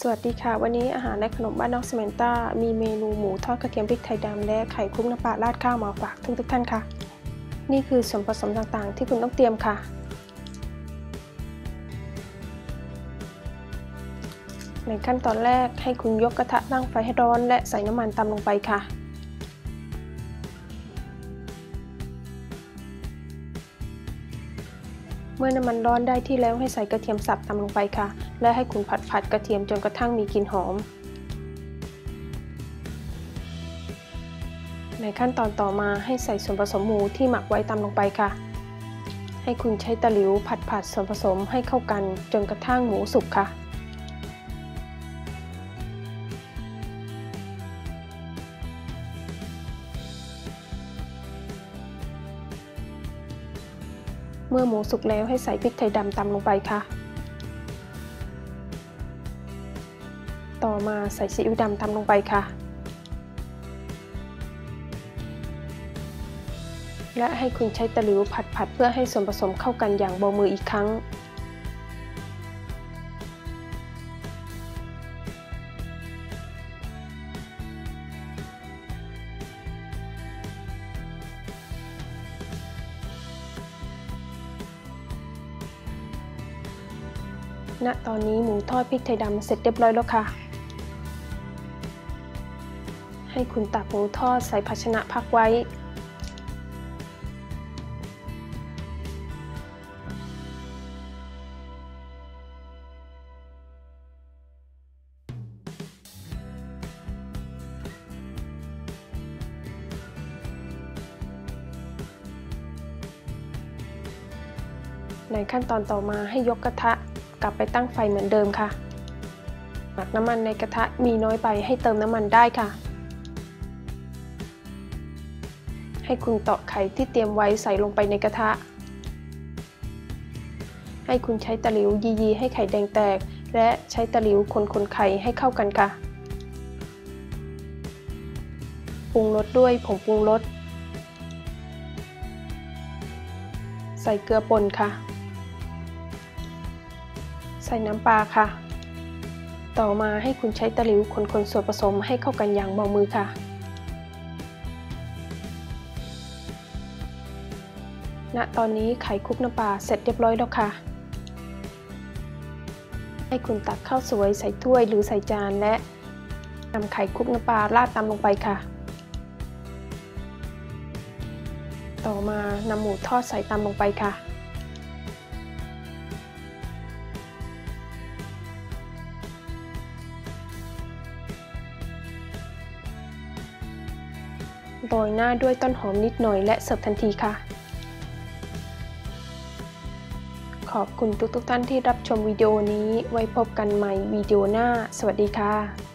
สวัสดีค่ะ วันนี้อาหารและขนมบ้านนอกสเมนต้ามีเมนูหมูทอดกระเทียมพริกไทยดำและไข่คลุกน้ำปลาราดข้าวมาฝากทุกทุกท่านค่ะ นี่คือส่วนผสมต่างๆ ที่คุณต้องเตรียมค่ะ ในขั้นตอนแรกให้คุณยกกระทะตั้งไฟให้ร้อนและใส่น้ำมันตามลงไปค่ะ เมื่อน้ำมันร้อนได้ที่แล้วให้ใส่กระเทียมสับตามลงไปค่ะ และให้คุณผัดผัดกระเทียมจนกระทั่งมีกลิ่นหอม ในขั้นตอนต่อมาให้ใส่ส่วนผสมหมูที่หมักไว้ตามลงไปค่ะ ให้คุณใช้ตะหลิวผัดผัดส่วนผสมให้เข้ากันจนกระทั่งหมูสุกค่ะ มื่อหมูสุกแล้วให้ใส่พริกไทยดำตำลงไปค่ะ ต่อมาใส่ซีอิ๊วดำตำลงไปค่ะ และให้คุณใช้ตะหลิวผัดผัดเพื่อให้ส่วนผสมเข้ากันอย่างเบามืออีกครั้ง ณตอนนี้หมูทอดพริกไทยดำเสร็จเรียบร้อยแล้วค่ะ ให้คุณตักหมูทอดใส่ภาชนะพักไว้ ในขั้นตอนต่อมาให้ยกกระทะ กลับไปตั้งไฟเหมือนเดิมค่ะ หากน้ำมันในกระทะมีน้อยไปให้เติมน้ำมันได้ค่ะ ให้คุณตอกไข่ที่เตรียมไว้ใส่ลงไปในกระทะ ให้คุณใช้ตะหลิวยีๆให้ไข่แดงแตก และใช้ตะหลิวคนๆไข่ให้เข้ากันค่ะ ปรุงรสด้วยผงปรุงรส ใส่เกลือป่นค่ะ ใส่น้ำปลาค่ะ ต่อมาให้คุณใช้ตะหลิวคนๆส่วนผสมให้เข้ากันอย่างเบามือค่ะ ณ ตอนนี้ไข่คลุกน้ำปลาเสร็จเรียบร้อยแล้วค่ะ ให้คุณตักข้าวสวยใส่ถ้วยหรือใส่จานและนำไข่คลุกน้ำปลาราดตามลงไปค่ะ ต่อมานำหมูทอดใส่ตามลงไปค่ะ โรยหน้าด้วยต้นหอมนิดหน่อยและเสิร์ฟทันทีค่ะ ขอบคุณทุกๆทท่านที่รับชมวิดีโอนี้ไว้พบกันใหม่วิดีโอหน้า สวัสดีค่ะ